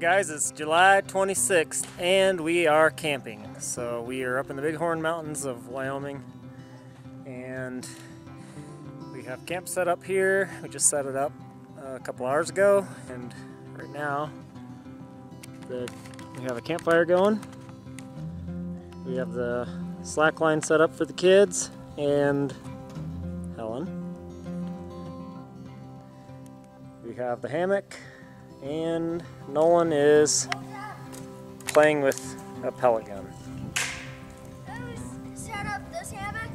guys, it's July 26th and we are camping. So we are up in the Bighorn Mountains of Wyoming and we have camp set up here. We just set it up a couple hours ago and right now the, we have a campfire going. We have the slack line set up for the kids and Helen. We have the hammock and Nolan is playing with a pellet gun. Who's set up this hammock?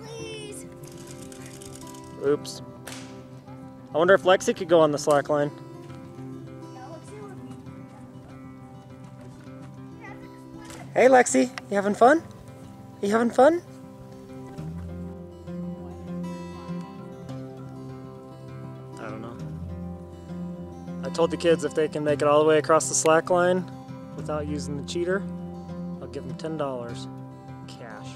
Please. Oops. I wonder if Lexi could go on the slack line. Hey Lexi, you having fun? You having fun? Told the kids if they can make it all the way across the slack line without using the cheater, I'll give them $10 cash.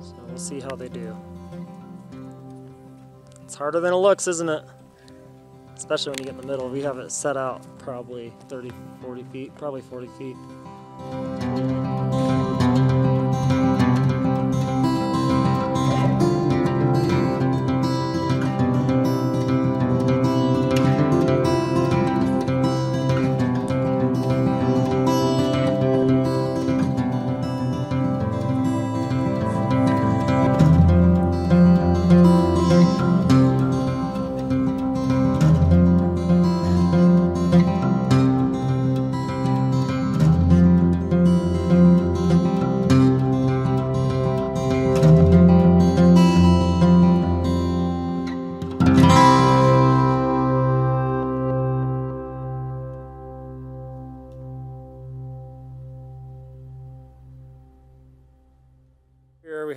So we'll see how they do. It's harder than it looks, isn't it? Especially when you get in the middle. We have it set out probably 30, 40 feet, probably 40 feet.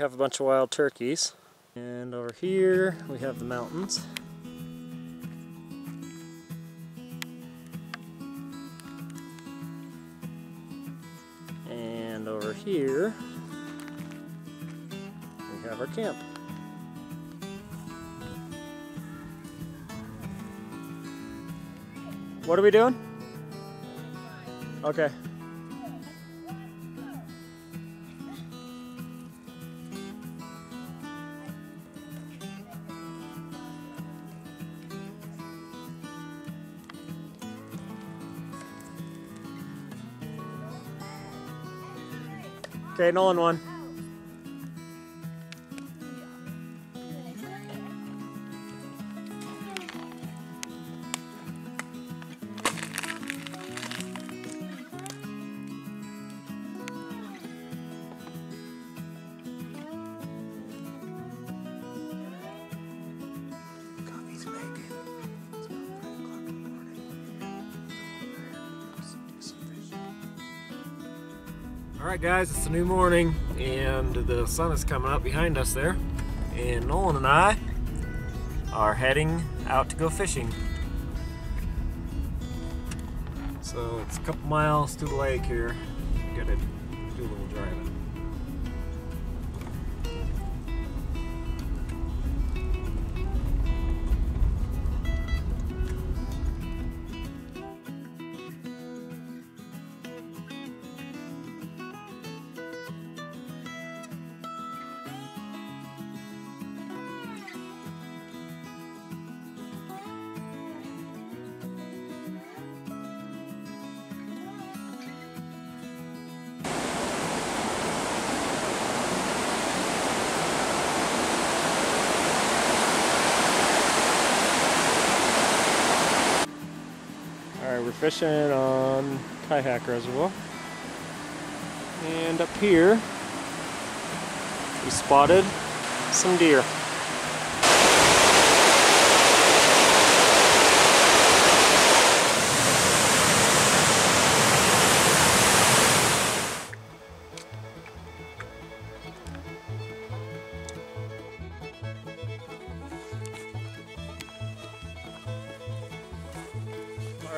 Have a bunch of wild turkeys. And over here we have the mountains. And over here we have our camp. What are we doing? Okay. Okay, Nolan won. Alright guys, it's a new morning and the sun is coming up behind us there. And Nolan and I are heading out to go fishing. So it's a couple miles to the lake here. Gotta do a little driving. Fishing on Kayak Reservoir. And up here, we spotted some deer.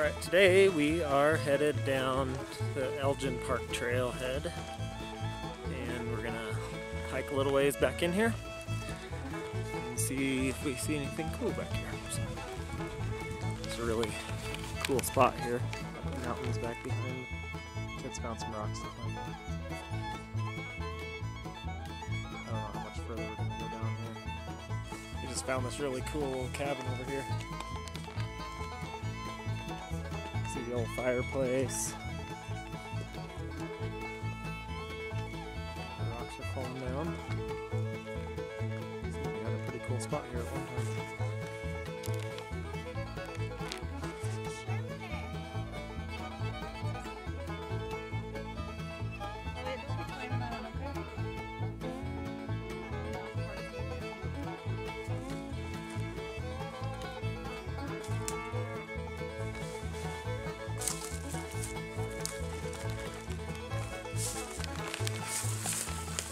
Alright, today we are headed down the Elgin Park trailhead and we're gonna hike a little ways back in here and see if we see anything cool back here. So, a really cool spot here. Mountains back behind. Kids found some rocks to up. I don't know how much further we're gonna go down here. We just found this really cool cabin over here. Old fireplace. The rocks are falling down. So we a pretty cool spot here at one time.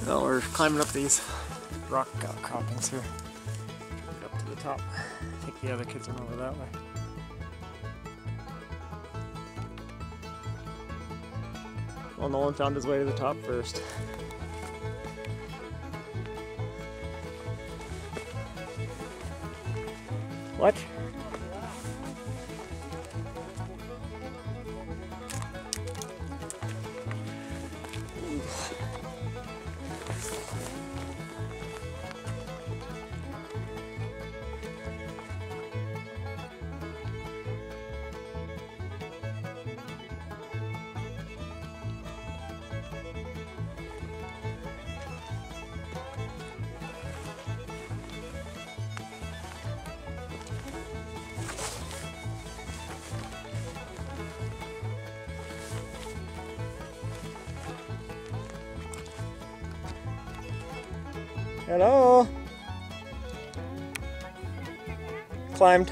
Well, we're climbing up these rock uh, outcroppings here. Get up to the top. I think the other kids went over that way. Well, Nolan found his way to the top first. What? Hello? Climbed.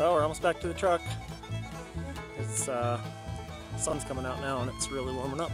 Well, we're almost back to the truck. It's, uh, sun's coming out now and it's really warming up.